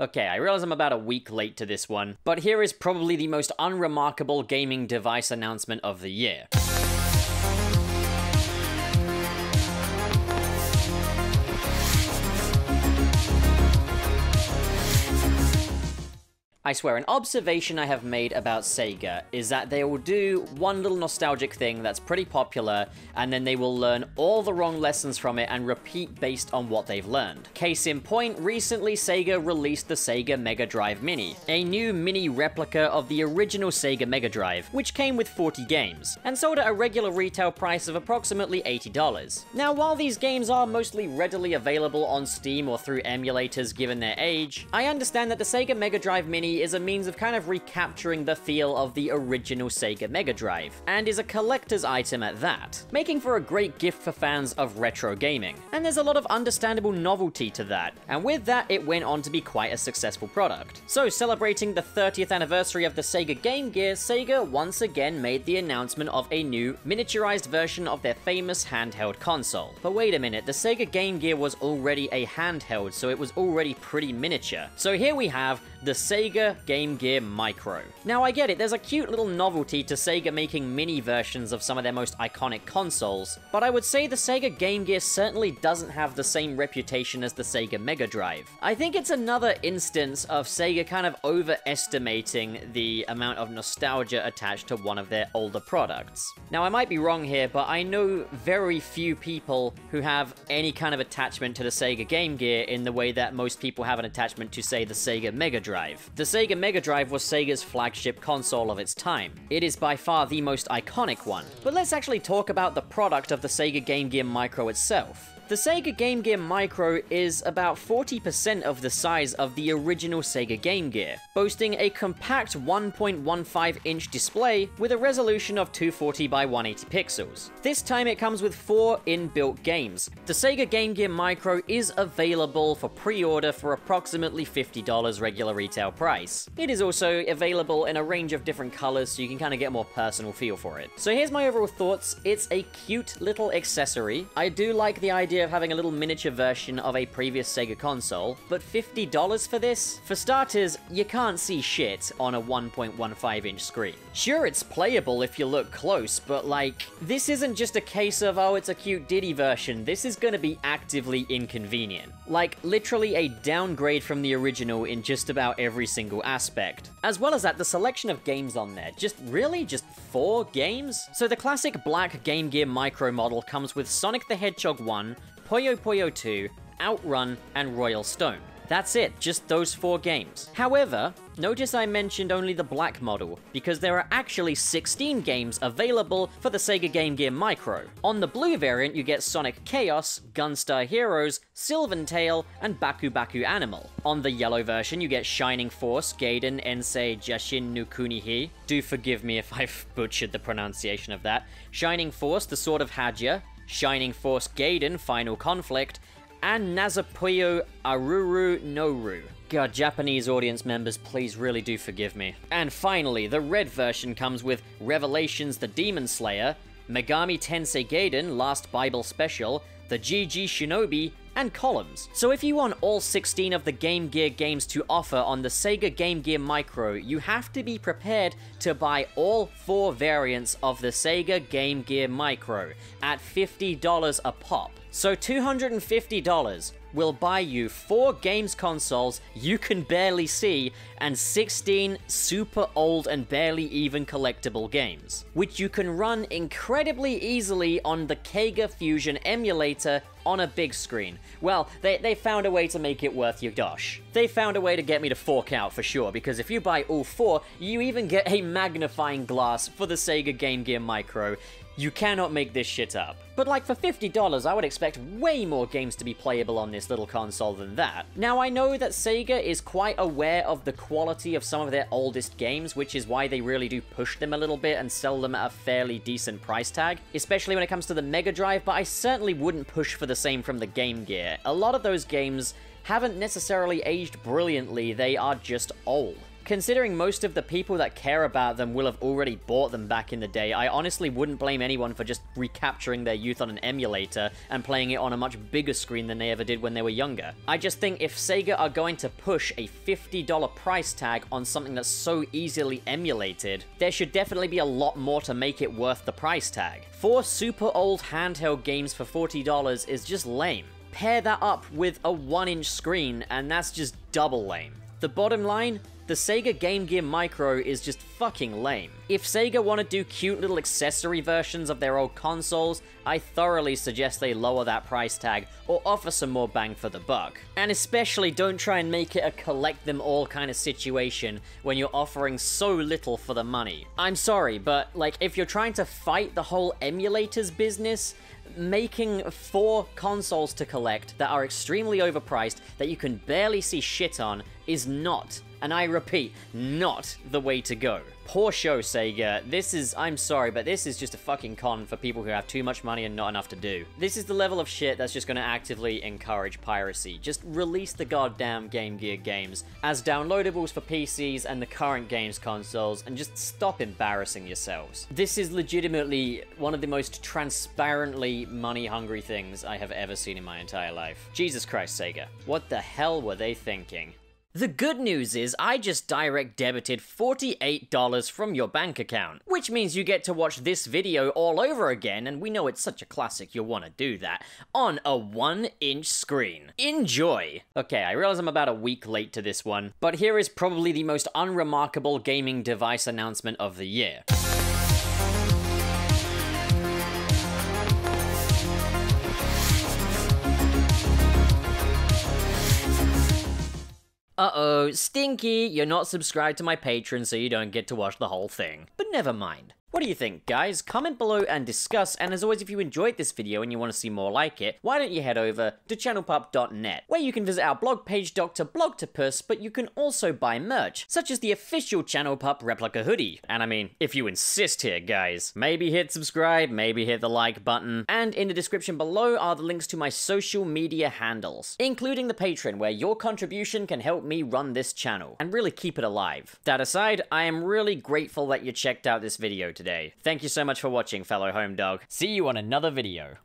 Okay, I realize I'm about a week late to this one, but here is probably the most unremarkable gaming device announcement of the year. I swear, an observation I have made about Sega is that they will do one little nostalgic thing that's pretty popular, and then they will learn all the wrong lessons from it and repeat based on what they've learned. Case in point, recently Sega released the Sega Mega Drive Mini, a new mini replica of the original Sega Mega Drive, which came with 40 games, and sold at a regular retail price of approximately $80. Now, while these games are mostly readily available on Steam or through emulators given their age, I understand that the Sega Mega Drive Mini is a means of kind of recapturing the feel of the original Sega Mega Drive, and is a collector's item at that, making for a great gift for fans of retro gaming. And there's a lot of understandable novelty to that, and with that it went on to be quite a successful product. So celebrating the 30th anniversary of the Sega Game Gear, Sega once again made the announcement of a new miniaturized version of their famous handheld console. But wait a minute, the Sega Game Gear was already a handheld, so it was already pretty miniature. So here we have the Sega Game Gear Micro. Now I get it, there's a cute little novelty to Sega making mini versions of some of their most iconic consoles, but I would say the Sega Game Gear certainly doesn't have the same reputation as the Sega Mega Drive. I think it's another instance of Sega kind of overestimating the amount of nostalgia attached to one of their older products. Now I might be wrong here, but I know very few people who have any kind of attachment to the Sega Game Gear in the way that most people have an attachment to say the Sega Mega Drive. Drive. The Sega Mega Drive was Sega's flagship console of its time. It is by far the most iconic one. But let's actually talk about the product of the Sega Game Gear Micro itself. The Sega Game Gear Micro is about 40% of the size of the original Sega Game Gear, boasting a compact 1.15 inch display with a resolution of 240 by 180 pixels. This time it comes with four inbuilt games. The Sega Game Gear Micro is available for pre-order for approximately $50 regular retail price. It is also available in a range of different colors so you can kind of get a more personal feel for it. So here's my overall thoughts. It's a cute little accessory. I do like the idea of having a little miniature version of a previous Sega console, but $50 for this? For starters, you can't see shit on a 1.15 inch screen. Sure, it's playable if you look close, but like, this isn't just a case of, oh, it's a cute Diddy version, this is gonna be actively inconvenient. Like, literally a downgrade from the original in just about every single aspect. As well as that, the selection of games on there, just really just four games? So the classic black Game Gear Micro model comes with Sonic the Hedgehog 1, Puyo Puyo 2, Outrun, and Royal Stone. That's it, just those four games. However, notice I mentioned only the black model, because there are actually 16 games available for the Sega Game Gear Micro. On the blue variant, you get Sonic Chaos, Gunstar Heroes, Sylvan Tale, and Baku Baku Animal. On the yellow version, you get Shining Force, Gaiden, Ensei, Jashin no Kunihi. Do forgive me if I've butchered the pronunciation of that. Shining Force, The Sword of Hajya, Shining Force Gaiden Final Conflict, and Nazapuyo Aruru Noru. God, Japanese audience members, please really do forgive me. And finally, the red version comes with Revelations the Demon Slayer, Megami Tensei Gaiden Last Bible Special, the GG Shinobi, and columns. So if you want all 16 of the Game Gear games to offer on the Sega Game Gear Micro, you have to be prepared to buy all four variants of the Sega Game Gear Micro at $50 a pop. So $250 will buy you four games consoles you can barely see and 16 super old and barely even collectible games, which you can run incredibly easily on the Kega Fusion emulator on a big screen. Well, they, they found a way to make it worth your dosh. They found a way to get me to fork out for sure, because if you buy all four, you even get a magnifying glass for the Sega Game Gear Micro. You cannot make this shit up. But like for $50, I would expect way more games to be playable on this little console than that. Now I know that Sega is quite aware of the quality of some of their oldest games, which is why they really do push them a little bit and sell them at a fairly decent price tag, especially when it comes to the Mega Drive, but I certainly wouldn't push for the same from the Game Gear. A lot of those games haven't necessarily aged brilliantly, they are just old. Considering most of the people that care about them will have already bought them back in the day, I honestly wouldn't blame anyone for just recapturing their youth on an emulator and playing it on a much bigger screen than they ever did when they were younger. I just think if Sega are going to push a $50 price tag on something that's so easily emulated, there should definitely be a lot more to make it worth the price tag. Four super old handheld games for $40 is just lame. Pair that up with a 1 inch screen, and that's just double lame. The bottom line, the Sega Game Gear Micro is just fucking lame. If Sega want to do cute little accessory versions of their old consoles, I thoroughly suggest they lower that price tag or offer some more bang for the buck. And especially don't try and make it a collect them all kind of situation when you're offering so little for the money. I'm sorry, but like if you're trying to fight the whole emulators business, making four consoles to collect that are extremely overpriced that you can barely see shit on is not and I repeat, not the way to go. Poor show, Sega. This is, I'm sorry, but this is just a fucking con for people who have too much money and not enough to do. This is the level of shit that's just gonna actively encourage piracy. Just release the goddamn Game Gear games as downloadables for PCs and the current games consoles, and just stop embarrassing yourselves. This is legitimately one of the most transparently money-hungry things I have ever seen in my entire life. Jesus Christ, Sega. What the hell were they thinking? The good news is I just direct debited $48 from your bank account, which means you get to watch this video all over again, and we know it's such a classic you'll want to do that, on a 1-inch screen. Enjoy! Okay, I realize I'm about a week late to this one, but here is probably the most unremarkable gaming device announcement of the year. Uh-oh, Stinky, you're not subscribed to my Patreon so you don't get to watch the whole thing. But never mind. What do you think, guys? Comment below and discuss, and as always, if you enjoyed this video and you want to see more like it, why don't you head over to channelpup.net, where you can visit our blog page Dr. Blogtopus, but you can also buy merch, such as the official Channel Pup replica hoodie. And I mean, if you insist here, guys, maybe hit subscribe, maybe hit the like button, and in the description below are the links to my social media handles, including the Patreon, where your contribution can help me run this channel, and really keep it alive. That aside, I am really grateful that you checked out this video today. Thank you so much for watching, fellow home dog. See you on another video.